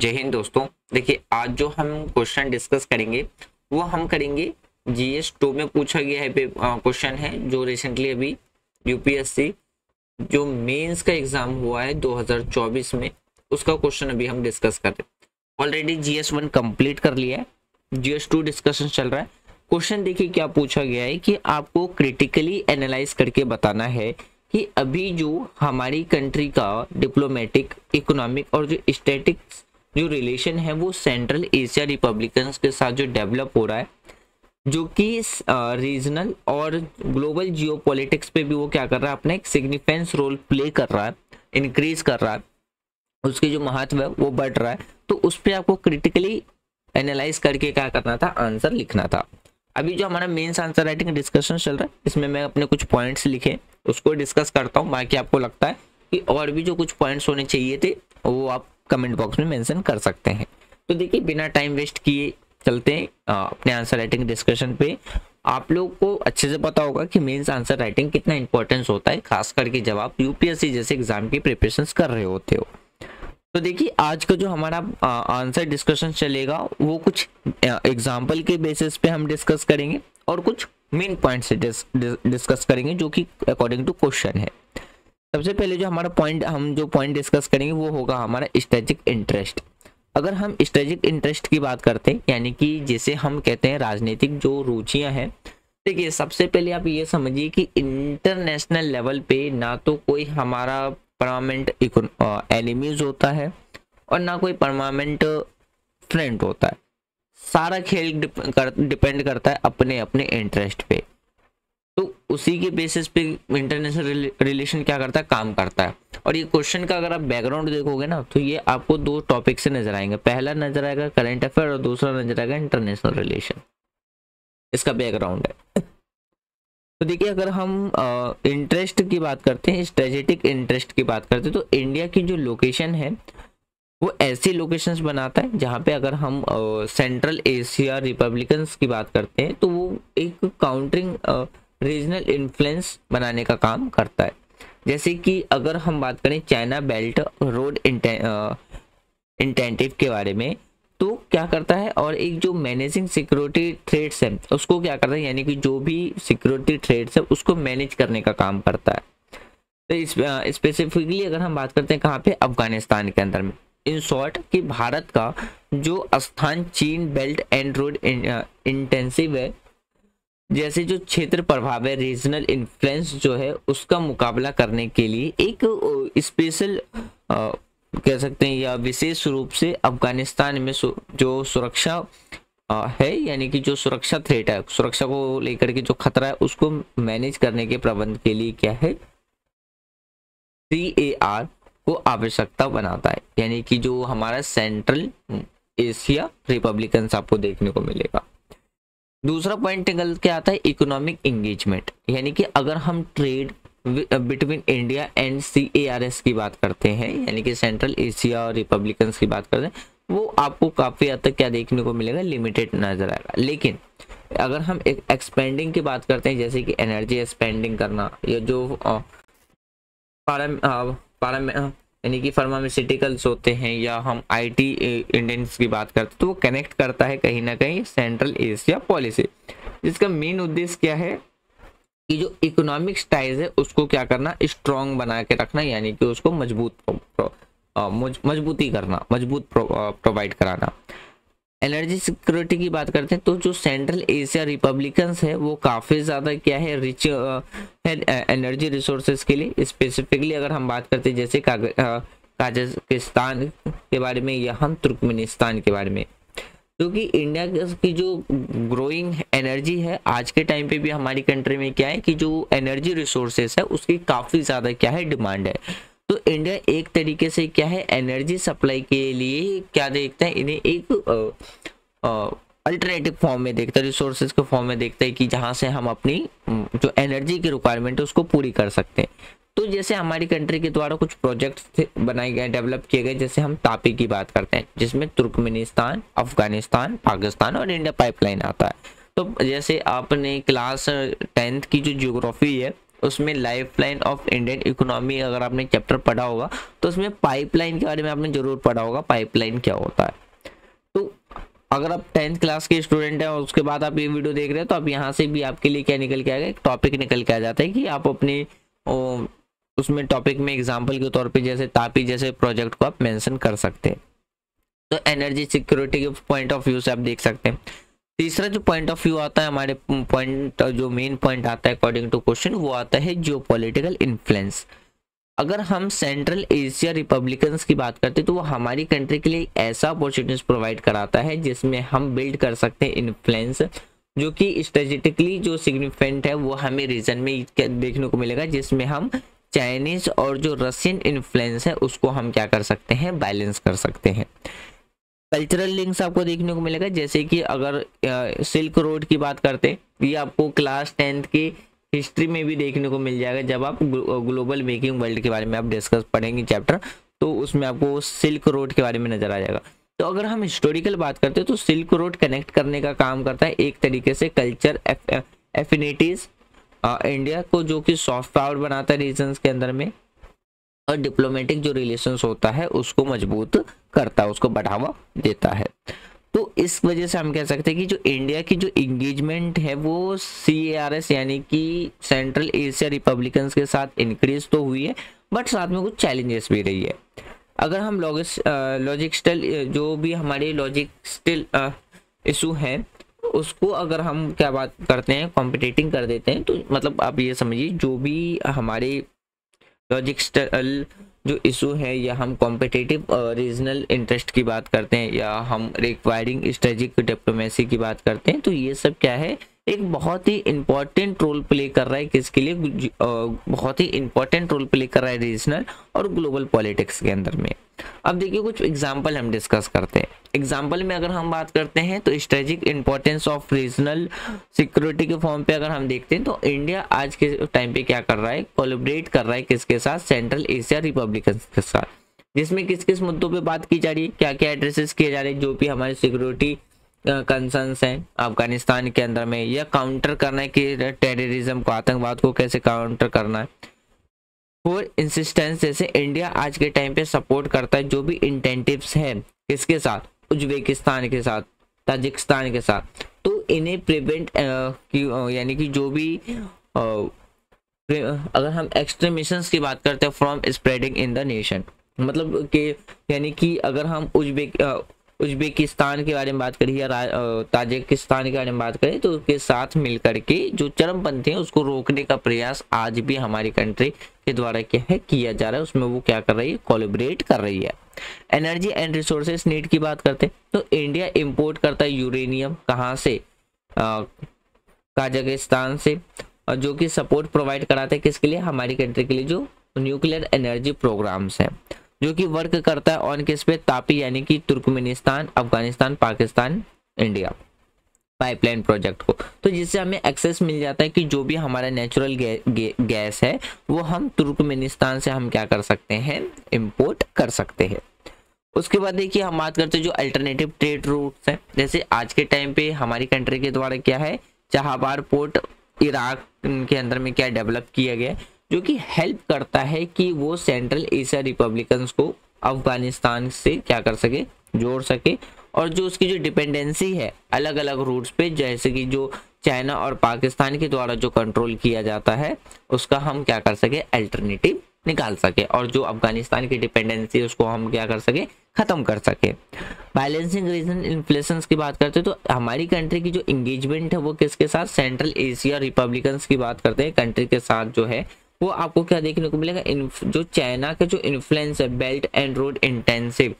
जय हिंद दोस्तों। देखिए, आज जो हम क्वेश्चन डिस्कस करेंगे, वो हम करेंगे जीएस टू में पूछा गया है क्वेश्चन है जो रिसेंटली अभी यूपीएससी जो मेंस का एग्ज़ाम हुआ है 2024 में, उसका क्वेश्चन अभी हम डिस्कस कर रहे हैं। ऑलरेडी जीएस वन कंप्लीट कर लिया है। जीएस टू डिस्कशन चल रहा है। क्वेश्चन देखिए क्या पूछा गया है कि आपको क्रिटिकली एनालाइज करके बताना है कि अभी जो हमारी कंट्री का डिप्लोमेटिक इकोनॉमिक और जो स्टेटिक्स जो रिलेशन है वो सेंट्रल एशिया रिपब्लिकन्स के साथ जो डेवलप हो रहा है, जो कि रीजनल और ग्लोबल जियो पे भी वो क्या कर रहा है, अपना एक सिग्निफेंस रोल प्ले कर रहा है इंक्रीज कर रहा है, उसकी जो महत्व है वो बढ़ रहा है तो उस पर आपको क्रिटिकली एनालाइज करके क्या करना था आंसर लिखना था। अभी जो हमारा मेन्स आंसर राइटिंग डिस्कशन चल रहा है, इसमें मैं अपने कुछ पॉइंट्स लिखे, उसको डिस्कस करता हूँ, बाकी आपको लगता है कि और भी जो कुछ पॉइंट्स होने चाहिए थे, वो आप कमेंट बॉक्स में मेंशन कर सकते हैं। तो देखिए, बिना टाइम वेस्ट किए चलते हैं अपने आंसर राइटिंग डिस्कशन पे। आप लोग को अच्छे से पता होगा कि मेंस आंसर राइटिंग कितना इंपॉर्टेंस होता है, खास करके जब आप यूपीएससी जैसे एग्ज़ाम की प्रिपरेशन कर रहे होते हो। तो देखिए, आज का जो हमारा आंसर डिस्कशन चलेगा, वो कुछ एग्ज़ाम्पल के बेसिस पे हम डिस्कस करेंगे और कुछ मेन पॉइंट डिस्कस करेंगे, जो कि अकॉर्डिंग टू क्वेश्चन है। सबसे पहले जो हमारा पॉइंट हम जो पॉइंट डिस्कस करेंगे, वो होगा हमारा स्ट्रेटिक इंटरेस्ट अगर हम स्ट्रेटिक इंटरेस्ट की बात करते हैं, यानी कि जैसे हम कहते हैं राजनीतिक जो रुचियाँ हैं, देखिए, सबसे पहले आप ये समझिए कि इंटरनेशनल लेवल पे ना तो कोई हमारा परमानेंट एनिमीज होता है और ना कोई परमानेंट फ्रेंड होता है. सारा खेल डिपेंड करता है अपने अपने इंटरेस्ट पे. तो उसी के बेसिस पे इंटरनेशनल रिलेशन क्या करता है? काम करता है। और ये क्वेश्चन का अगर आप बैकग्राउंड देखोगे ना तो ये आपको दो टॉपिक से नज़र आएँगे। पहला नज़र आएगा करंट अफेयर और दूसरा नज़र आएगा इंटरनेशनल रिलेशन इसका बैकग्राउंड है। तो देखिए, अगर हम इंटरेस्ट की बात करते हैं स्ट्रेटेजिक इंटरेस्ट की बात करते हैं तो इंडिया की जो लोकेशन है, वो ऐसी लोकेशंस बनाता है, जहाँ पे अगर हम सेंट्रल एशिया रिपब्लिकन्स की बात करते हैं तो वो एक काउंटरिंग रीजनल इन्फ्लुएंस बनाने का काम करता है। जैसे कि अगर हम बात करें चाइना बेल्ट रोड इंटेंटिव के बारे में तो क्या करता है और एक जो मैनेजिंग सिक्योरिटी थ्रेड्स है, उसको क्या करता है, यानी कि जो भी सिक्योरिटी थ्रेड्स है, उसको मैनेज करने का काम करता है। तो स्पेसिफिकली अगर हम बात करते हैं कहाँ पे? अफ़गानिस्तान के अंदर में। इन शॉर्ट कि भारत का जो स्थान चीन बेल्ट एंड रोड इंटेंसिव है जैसे जो क्षेत्र प्रभाव है रीजनल इन्फ्लुएंस जो है, उसका मुकाबला करने के लिए एक स्पेशल कह सकते हैं या विशेष रूप से अफ़गानिस्तान में जो सुरक्षा है, यानी कि जो सुरक्षा थ्रेट है, सुरक्षा को लेकर के जो खतरा है, उसको मैनेज करने के प्रबंध के लिए क्या है? सी ए आर को आवश्यकता बनाता है, यानी कि जो हमारा सेंट्रल एशिया रिपब्लिकन आपको देखने को मिलेगा। दूसरा पॉइंट निकल के आता है इकोनॉमिक एंगेजमेंट यानी कि अगर हम trade between India and C A R S की बात करते हैं, यानी कि सेंट्रल एशिया और रिपब्लिकन्स की बात करते हैं, वो आपको काफ़ी हद तक क्या देखने को मिलेगा? लिमिटेड नज़र आएगा। लेकिन अगर हम एक एक्सपेंडिंग की बात करते हैं, जैसे कि एनर्जी एक्सपेंडिंग करना, या जो यानी कि फार्मास्यूटिकल्स होते हैं या हम आईटी इंडियंस की बात करते हैं तो वो कनेक्ट करता है कहीं ना कहीं सेंट्रल एशिया पॉलिसी जिसका मेन उद्देश्य क्या है कि जो इकोनॉमिक स्टाइज है, उसको क्या करना स्ट्रॉन्ग बना के रखना, यानी कि उसको मज़बूत मजबूती करना, मज़बूत प्रोवाइड कराना। एनर्जी सिक्योरिटी की बात करते हैं तो जो सेंट्रल एशिया रिपब्लिकन्स है, वो काफ़ी ज़्यादा क्या है, रिच है एनर्जी रिसोर्सेज के लिए। स्पेसिफिकली अगर हम बात करते हैं, जैसे काजाकिस्तान के बारे में या हम तुर्कमेनिस्तान के बारे में क्योंकि तो इंडिया की जो ग्रोइंग एनर्जी है, आज के टाइम पे भी हमारी कंट्री में क्या है कि जो एनर्जी रिसोर्सेस है, उसकी काफ़ी ज़्यादा क्या है, डिमांड है। तो इंडिया एक तरीके से क्या है एनर्जी सप्लाई के लिए क्या देखता है, इन्हें एक अल्टरनेटिव फॉर्म में देखता है रिसोर्सेज के फॉर्म में देखता है कि जहाँ से हम अपनी जो एनर्जी की रिक्वायरमेंट है, उसको पूरी कर सकते हैं। तो जैसे हमारी कंट्री के द्वारा कुछ प्रोजेक्ट्स बनाए गए डेवलप किए गए, जैसे हम तापी की बात करते हैं, जिसमें तुर्कमेनिस्तान, अफ़गानिस्तान, पाकिस्तान और इंडिया पाइपलाइन आता है। तो जैसे आपने क्लास टेंथ की जो जियोग्राफी है उसमें life line of Indian economy अगर आपने चैप्टर पढ़ा होगा तो उसमें पाइपलाइन के बारे में आपने ज़रूर पढ़ा होगा पाइपलाइन क्या होता है। तो अगर आप टेंथ क्लास के स्टूडेंट हैं और उसके बाद आप ये वीडियो देख रहे हैं तो आप यहाँ से भी आपके लिए क्या निकल के आएगा एक टॉपिक निकल के आ जाता है कि आप अपने उसमें टॉपिक में एग्ज़ाम्पल के तौर पे जैसे तापी जैसे प्रोजेक्ट को आप मेंशन कर सकते हैं। तो एनर्जी सिक्योरिटी के पॉइंट ऑफ़ व्यू से आप देख सकते हैं। तीसरा जो पॉइंट ऑफ़ व्यू आता है, हमारे पॉइंट जो मेन पॉइंट आता है अकॉर्डिंग टू क्वेश्चन वो आता है जियो पोलिटिकल इन्फ्लुएंस अगर हम सेंट्रल एशिया रिपब्लिकन्स की बात करते हैं तो वो हमारी कंट्री के लिए ऐसा अपॉर्चुनिटीज़ प्रोवाइड कराता है, जिसमें हम बिल्ड कर सकते हैं इन्फ्लुएंस जो कि स्ट्रेटेजिकली जो सिग्निफिकेंट है, वो हमें रीजन में देखने को मिलेगा, जिसमें हम चाइनीज़ और जो रशियन इन्फ्लुएंस है, उसको हम क्या कर सकते हैं बैलेंस कर सकते हैं। कल्चरल लिंक्स आपको देखने को मिलेगा, जैसे कि अगर सिल्क रोड की बात करते हैं, ये आपको क्लास टेंथ की हिस्ट्री में भी देखने को मिल जाएगा, जब आप ग्लोबल मेकिंग वर्ल्ड के बारे में आप डिस्कस पढ़ेंगे चैप्टर तो उसमें आपको सिल्क रोड के बारे में नज़र आ जाएगा। तो अगर हम हिस्टोरिकल बात करते हैं तो सिल्क रोड कनेक्ट करने का काम करता है एक तरीके से कल्चर एफिनिटीज इंडिया को जो कि सॉफ्ट पावर बनाता है रीजन के अंदर में। और डिप्लोमेटिक जो रिलेशन होता है, उसको मज़बूत करता है, उसको बढ़ावा देता है। तो इस वजह से हम कह सकते हैं कि जो इंडिया की जो इंगेजमेंट है, वो सीएआरएस यानी कि सेंट्रल एशिया रिपब्लिकन के साथ इंक्रीज तो हुई है बट साथ में कुछ चैलेंजेस भी रही है। अगर हम लॉजिक स्टिल जो भी हमारे लॉजिक स्टिल इशू है, उसको अगर हम क्या बात करते हैं कॉम्पिटेटिंग कर देते हैं तो मतलब आप ये समझिए, जो भी हमारे लॉजिक स्टल जो इशू है, या हम कॉम्पिटेटिव रीजनल इंटरेस्ट की बात करते हैं, या हम रिक्वायरिंग स्ट्रेजिक डिप्लोमेसी की बात करते हैं तो ये सब क्या है? एक बहुत ही इंपॉर्टेंट रोल प्ले कर रहा है किसके लिए? बहुत ही इंपॉर्टेंट रोल प्ले कर रहा है रीजनल और ग्लोबल पॉलिटिक्स के अंदर में। अब देखिए, कुछ एग्ज़ाम्पल हम डिस्कस करते हैं। एग्ज़ाम्पल में अगर हम बात करते हैं तो strategic importance of regional security के फॉर्म पे अगर हम देखते हैं तो इंडिया आज के टाइम पे क्या कर रहा है? कोलिब्रेट कर रहा है किसके साथ? सेंट्रल एशिया रिपब्लिकन के साथ। जिसमें किस किस मुद्दों पे बात की जा रही है? क्या क्या एड्रेसेस किए जा रहे हैं? जो भी हमारी सिक्योरिटी कंसर्न्स हैं अफ़गानिस्तान के अंदर में या काउंटर करना है कि टेररिज्म को आतंकवाद को कैसे काउंटर करना है? फॉर इंसिस्टेंस जैसे इंडिया आज के टाइम पे सपोर्ट करता है जो भी इंटेंटिव्स हैं किसके साथ? उज्बेकिस्तान के साथ ताजिकिस्तान के साथ। तो इन्हें प्रिवेंट यानी कि जो भी आ, अगर हम एक्सट्रीमिशंस की बात करते हैं from spreading in the nation मतलब कि यानी कि अगर हम उज्बेक उज्बेकिस्तान के बारे में बात करें या ताजिकिस्तान के बारे में बात करें तो उसके साथ मिलकर के जो चरमपंथी है, उसको रोकने का प्रयास आज भी हमारी कंट्री के द्वारा क्या है, किया जा रहा है। उसमें वो क्या कर रही है कोलिब्रेट कर रही है। एनर्जी एंड रिसोर्सेज नीड की बात करते हैं। तो इंडिया इंपोर्ट करता है यूरेनियम कहाँ से? काजाकिस्तान से। और जो कि सपोर्ट प्रोवाइड कराते हैं किसके लिए? हमारी कंट्री के लिए जो न्यूक्लियर एनर्जी प्रोग्राम्स हैं। जो कि वर्क करता है ऑन किस पे? तापी यानी कि Turkmenistan Afghanistan Pakistan India pipeline project को। तो जिससे हमें एक्सेस मिल जाता है कि जो भी हमारा नेचुरल गे, गे, गैस है वो हम तुर्कमेनिस्तान से हम क्या कर सकते हैं? इम्पोर्ट कर सकते हैं। उसके बाद देखिए हम बात करते हैं जो अल्टरनेटिव ट्रेड रूट्स हैं। जैसे आज के टाइम पे हमारी कंट्री के द्वारा क्या है? चाहबार पोर्ट इराक के अंदर में क्या डेवलप किया गया जो कि हेल्प करता है कि वो सेंट्रल एशिया रिपब्लिकन्स को अफ़गानिस्तान से क्या कर सके, जोड़ सके। और जो उसकी जो डिपेंडेंसी है अलग अलग रूट्स पे, जैसे कि जो चाइना और पाकिस्तान के द्वारा जो कंट्रोल किया जाता है, उसका हम क्या कर सके? अल्टरनेटिव निकाल सके। और जो अफ़गानिस्तान की डिपेंडेंसी उसको हम क्या कर सके? खत्म कर सके। बैलेंसिंग रीजन इन्फ्लेशन की बात करते हैं तो हमारी कंट्री की जो इंगेजमेंट है, वो किसके साथ? सेंट्रल एशिया रिपब्लिकन्स की बात करते हैं। कंट्री के साथ जो है वो आपको क्या देखने को मिलेगा? जो चाइना का जो इन्फ्लुएंस है बेल्ट एंड रोड इंटेंसिव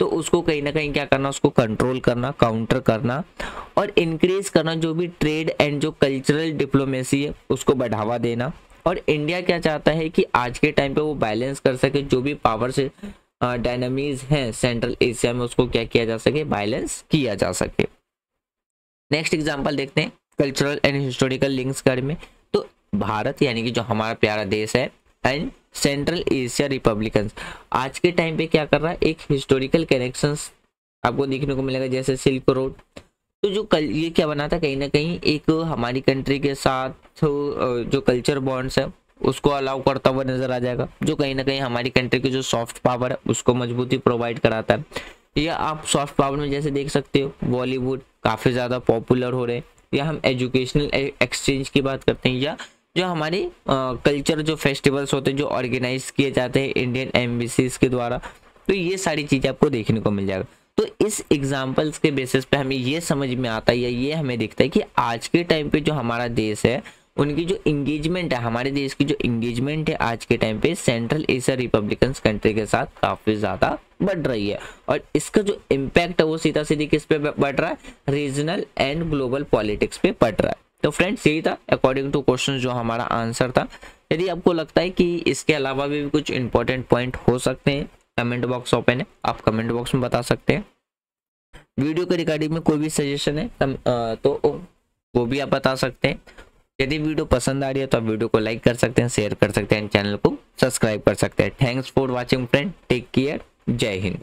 तो उसको कहीं ना कहीं क्या करना, उसको कंट्रोल करना काउंटर करना और इंक्रीज करना जो भी ट्रेड एंड जो कल्चरल डिप्लोमेसी है, उसको बढ़ावा देना। और इंडिया क्या चाहता है कि आज के टाइम पे वो बैलेंस कर सके, जो भी पावर से डायनामीज हैं सेंट्रल एशिया में, उसको क्या किया जा सके बैलेंस किया जा सके। नेक्स्ट एग्जांपल देखते हैं कल्चरल एंड हिस्टोरिकल लिंक्स कर में। भारत, यानी कि जो हमारा प्यारा देश है एंड सेंट्रल एशिया रिपब्लिकन आज के टाइम पे क्या कर रहा है? एक हिस्टोरिकल कनेक्शन आपको देखने को मिलेगा, जैसे सिल्क रोड तो जो कल, ये क्या बना था? कहीं ना कहीं एक हमारी कंट्री के साथ जो कल्चर बॉन्ड्स है, उसको अलाउ करता हुआ नज़र आ जाएगा, जो कहीं ना कहीं हमारी कंट्री की जो सॉफ्ट पावर है, उसको मजबूती प्रोवाइड कराता है। या आप सॉफ्ट पावर में जैसे देख सकते हो बॉलीवुड काफ़ी ज़्यादा पॉपुलर हो रहे हैं। या हम एजुकेशनल एक्सचेंज की बात करते हैं, या जो हमारी कल्चर जो फेस्टिवल्स होते हैं, जो ऑर्गेनाइज किए जाते हैं इंडियन एम्बेसीज के द्वारा तो ये सारी चीज़ें आपको देखने को मिल जाएगा। तो इस एग्जाम्पल्स के बेसिस पे हमें ये समझ में आता है या ये हमें दिखता है कि आज के टाइम पे जो हमारा देश है, उनकी जो इंगेजमेंट है, हमारे देश की जो इंगेजमेंट है आज के टाइम पे सेंट्रल एशिया रिपब्लिकन कंट्री के साथ काफ़ी ज़्यादा बढ़ रही है। और इसका जो इम्पैक्ट है वो सीधा सीधी किस पे बढ़ रहा है? रीजनल एंड ग्लोबल पॉलिटिक्स पे बढ़ रहा है। तो फ्रेंड्स यही था अकॉर्डिंग टू क्वेश्चन जो हमारा आंसर था। यदि आपको लगता है कि इसके अलावा भी कुछ इंपॉर्टेंट पॉइंट हो सकते हैं कमेंट बॉक्स ओपन है, आप कमेंट बॉक्स में बता सकते हैं। वीडियो के रिगार्डिंग में कोई भी सजेशन है तो वो भी आप बता सकते हैं। यदि वीडियो पसंद आ रही है तो आप वीडियो को लाइक कर सकते हैं शेयर कर सकते हैं चैनल को सब्सक्राइब कर सकते हैं। Thanks for watching friend take care जय हिंद।